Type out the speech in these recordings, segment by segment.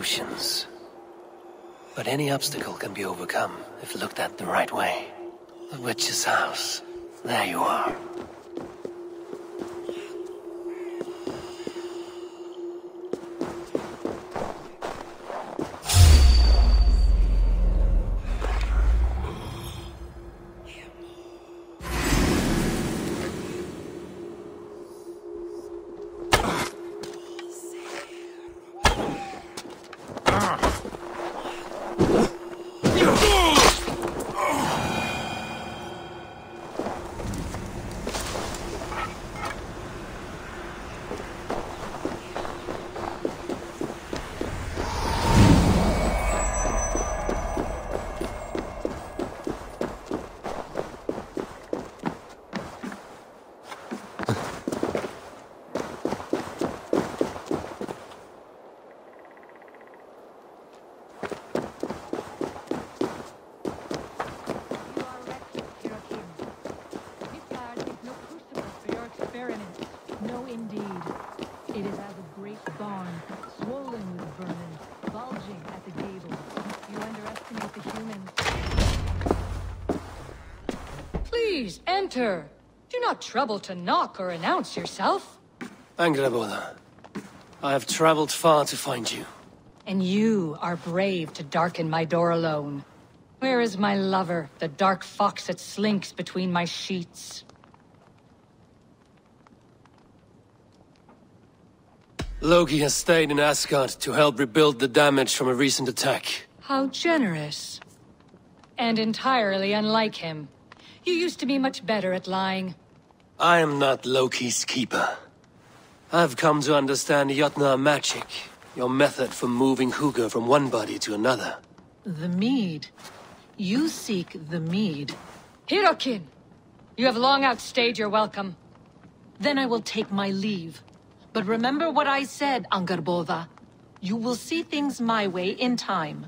solutions. But any obstacle can be overcome if looked at the right way. The witch's house. There you are. For your experiment. No, indeed. It is as a great barn, swollen with vermin, bulging at the gables. You underestimate the humans. Please, enter. Do not trouble to knock or announce yourself. Angrboda, I have traveled far to find you. And you are brave to darken my door alone. Where is my lover, the dark fox that slinks between my sheets? Loki has stayed in Asgard to help rebuild the damage from a recent attack. How generous. And entirely unlike him. You used to be much better at lying. I am not Loki's keeper. I've come to understand Jotnar magic, your method for moving Hugr from one body to another. The mead. You seek the mead. Hyrrokkin! You have long outstayed your welcome. Then I will take my leave. But remember what I said, Angrboda. You will see things my way in time.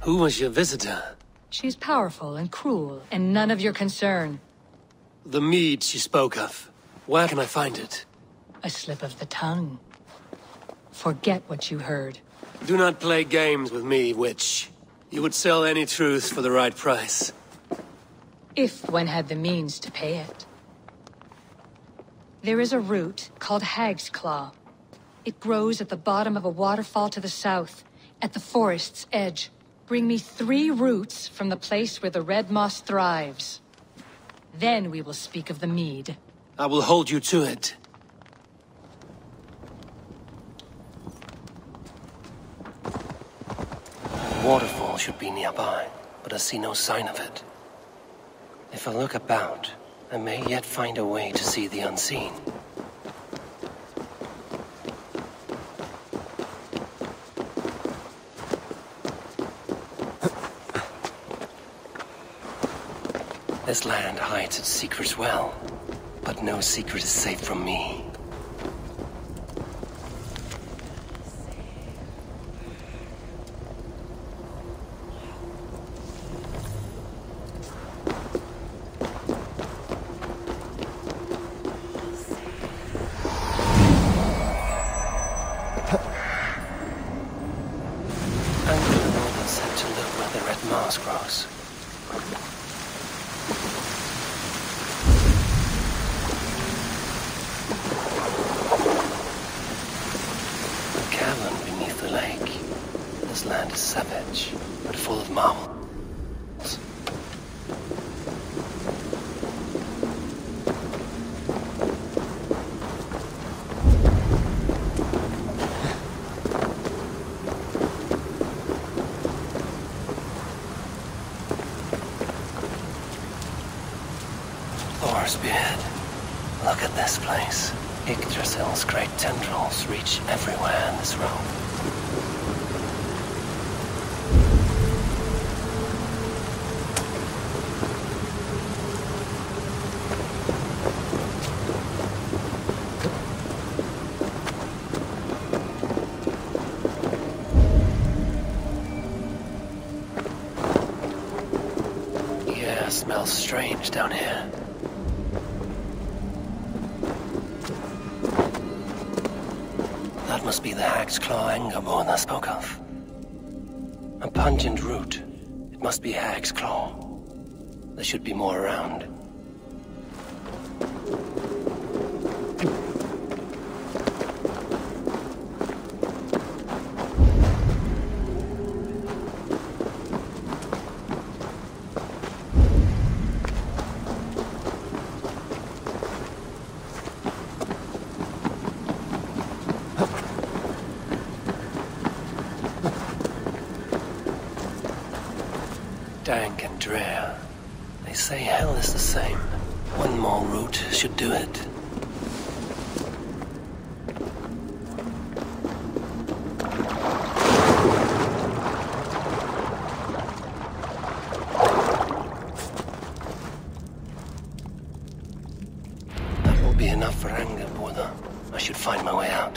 Who was your visitor? She's powerful and cruel, and none of your concern. The mead she spoke of. Where can I find it? A slip of the tongue. Forget what you heard. Do not play games with me, witch. You would sell any truth for the right price. If one had the means to pay it. There is a root called Hag's Claw. It grows at the bottom of a waterfall to the south, at the forest's edge. Bring me three roots from the place where the red moss thrives. Then we will speak of the mead. I will hold you to it. Waterfall should be nearby, but I see no sign of it. If I look about, I may yet find a way to see the unseen. This land hides its secrets well, but no secret is safe from me. Angrboda said to look where the red moss grows. A cavern beneath the lake. This land is savage, but full of marvels. Thor's beard. Look at this place. Yggdrasil's great tendrils reach everywhere in this room. strange down here. That must be the Hag's Claw Angrboda I spoke of. A pungent root. It must be Hag's Claw. There should be more around. Dank and drear. They say hell is the same. One more root should do it. That will be enough for Angrboda. I should find my way out.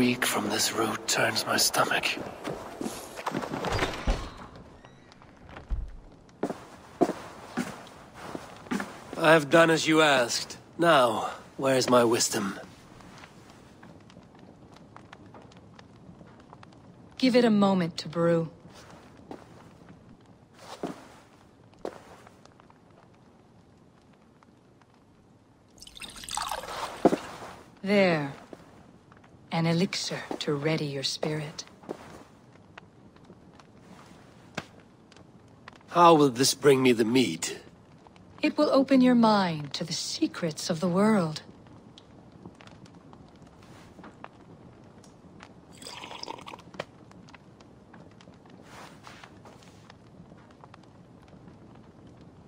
Reek from this root turns my stomach. I have done as you asked. Now, where's my wisdom? Give it a moment to brew. There. An elixir to ready your spirit. How will this bring me the mead? It will open your mind to the secrets of the world.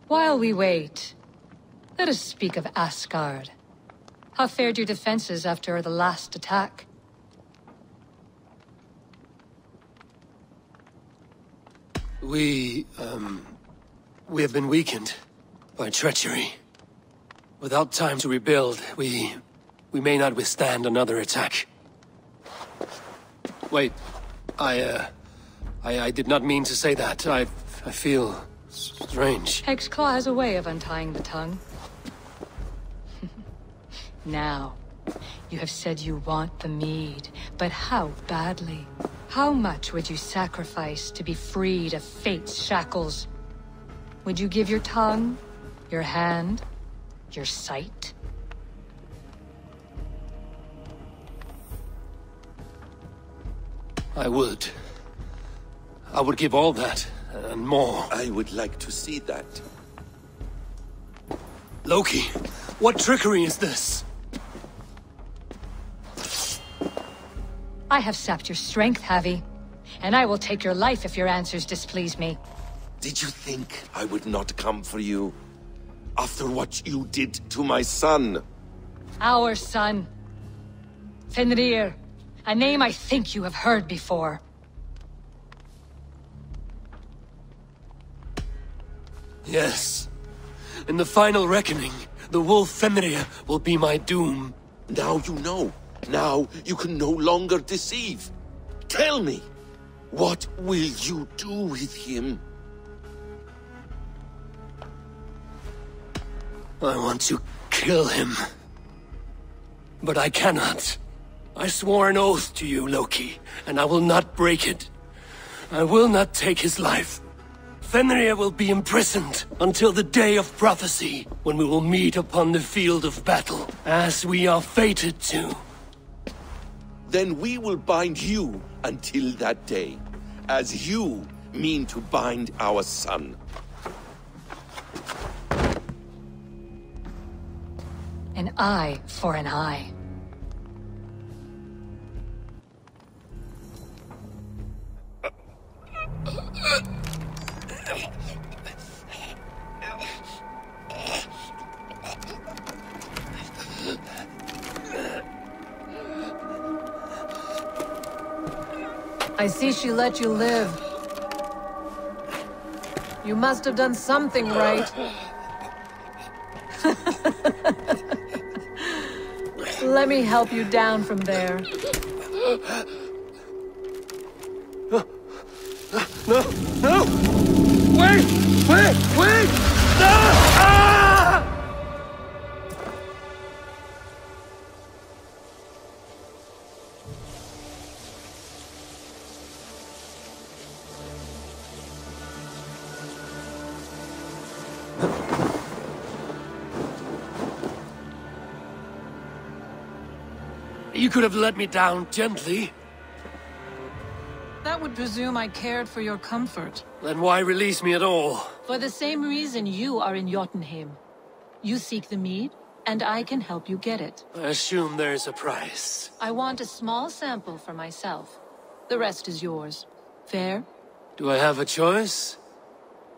While we wait, let us speak of Asgard. How fared your defenses after the last attack? We, um... We have been weakened by treachery. Without time to rebuild, we... We may not withstand another attack. Wait, I, uh... I, I did not mean to say that. I... I feel... strange. Hag's Claw has a way of untying the tongue. now, you have said you want the mead, but how badly? How much would you sacrifice to be freed of fate's shackles? Would you give your tongue, your hand, your sight? I would. I would give all that, and more. I would like to see that. Loki, what trickery is this? I have sapped your strength, Havi. And I will take your life if your answers displease me. Did you think I would not come for you? After what you did to my son? Our son. Fenrir. A name I think you have heard before. Yes. In the final reckoning, the wolf Fenrir will be my doom. Now you know. Now you can no longer deceive. Tell me, what will you do with him? I want to kill him. But I cannot. I swore an oath to you, Loki, and I will not break it. I will not take his life. Fenrir will be imprisoned until the day of prophecy, when we will meet upon the field of battle, as we are fated to. Then we will bind you until that day, as you mean to bind our son. An eye for an eye. I see she let you live. You must have done something right. Let me help you down from there. No! No! Wait! Wait! Wait! No! You could have let me down gently. That would presume I cared for your comfort. Then why release me at all? For the same reason you are in Jotunheim. You seek the mead, and I can help you get it. I assume there is a price. I want a small sample for myself. The rest is yours. Fair? Do I have a choice?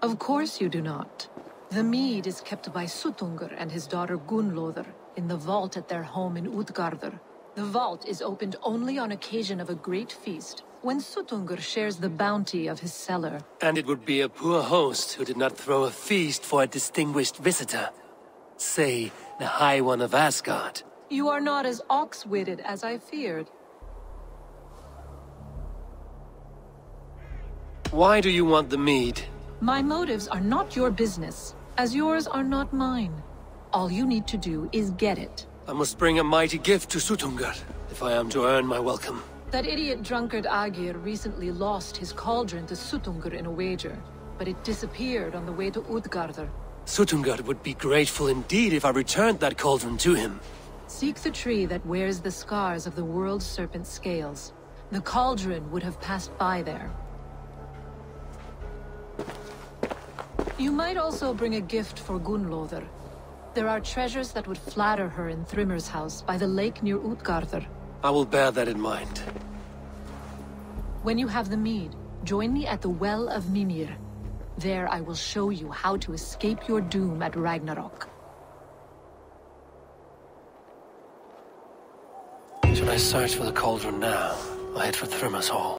Of course you do not. The mead is kept by Suttungr and his daughter Gunlother in the vault at their home in Utgardr. The vault is opened only on occasion of a great feast, when Suttungr shares the bounty of his cellar. And it would be a poor host who did not throw a feast for a distinguished visitor. Say, the High One of Asgard. You are not as ox-witted as I feared. Why do you want the mead? My motives are not your business, as yours are not mine. All you need to do is get it. I must bring a mighty gift to Suttungr, if I am to earn my welcome. That idiot drunkard Aegir recently lost his cauldron to Suttungr in a wager, but it disappeared on the way to Utgardr. Suttungr would be grateful indeed if I returned that cauldron to him. Seek the tree that wears the scars of the world serpent scales. The cauldron would have passed by there. You might also bring a gift for Gunlother. There are treasures that would flatter her in Thrymr's house by the lake near Utgardr. I will bear that in mind. When you have the mead, join me at the Well of Mimir. There I will show you how to escape your doom at Ragnarok. Should I search for the cauldron now, or head for Thrymr's Hall?